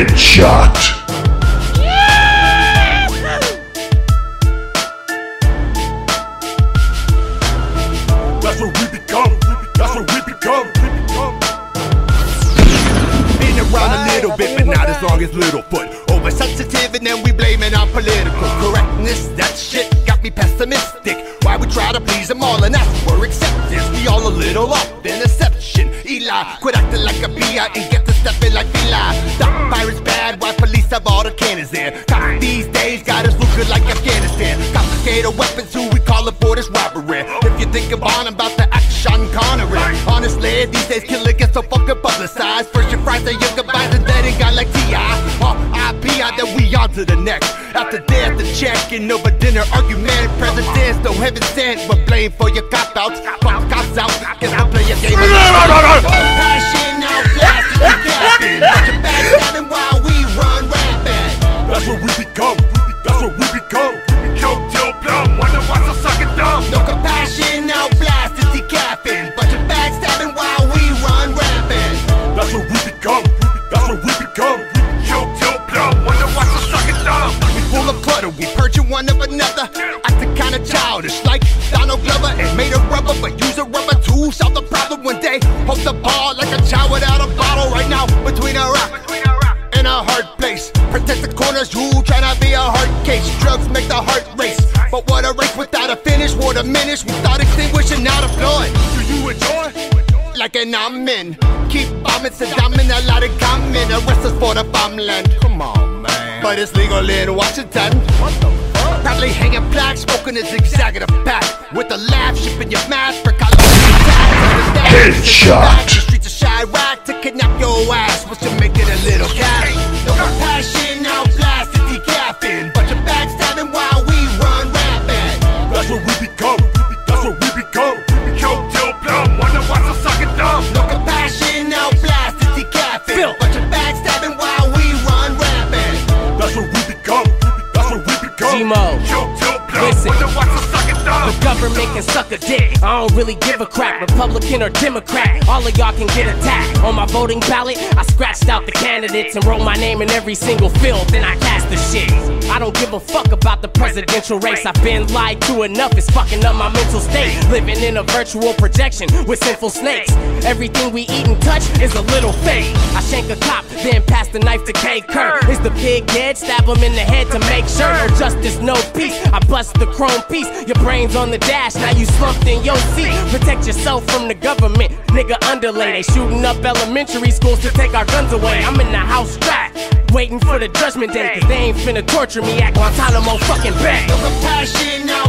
Headshot. That's what we become. That's what we become. Been around a little bit, but not as long as Littlefoot. Oversensitive, and then we blame it on political correctness. That shit got me pessimistic. Why we try to please them all and ask for acceptance? We all a little off in exception. Eli, quit acting like a BI and get to stepping like Eli. Stop pirates bad, why police have all the cannons there? Cops these days got us looking like Afghanistan. Complicated weapons, who we call it for this robbery. If you think about I'm about to act Sean Connery. Honestly, these days killer gets so fucking publicized. First your fries, then your goodbyes, and then it got like T.I. Out then we on to the next. After death, the checking over dinner argument. Presidents, no heaven sent, but blame for your cop outs. Fuck cops out, guess I'll play a game of Passion out, blasting, capping. But your backstabbing while purging one of another. Acting kinda childish, like Donald Glover and made of rubber, but use a rubber to solve the problem one day. Hold the ball like a child without a bottle right now between a rock in a hard place. Protect the corners, you tryna be a hard case. Drugs make the heart race. But what a race without a finish, what a diminish without extinguishing, out not applaud. Do you enjoy? Like an amen. Keep bombing and a lot of common. Arrest us for the farmland. Come on, man. But it's legal in Washington. What the fuck? Probably hanging plaques, smoking a zigzag of the pack. With a laugh, shipping your mask for college. Headshot. The streets of Chiraq to kidnap your ass. Was to make it a little cash. What we become. G-Mo. Kill till plum, Listen. The government can suck a dick. I don't really give a crap, Republican or Democrat. All of y'all can get attacked. On my voting ballot, I scratched out the candidates and wrote my name in every single field. Then I cast the shit. I don't give a fuck about the presidential race. I've been lied to enough. It's fucking up my mental state. Living in a virtual projection with sinful snakes. Everything we eat and touch is a little fake. I shank a cop, then pass the knife to K. Kerr. Is the pig dead? Stab him in the head to make sure. No justice, no peace. I bust the chrome piece. Your brains on the dash, now you slumped in your seat. Protect yourself from the government. Nigga underlay. They shooting up elementary schools to take our guns away. I'm in the house strapped. Waiting for the judgment day, cause they ain't finna torture me at Guantanamo fucking now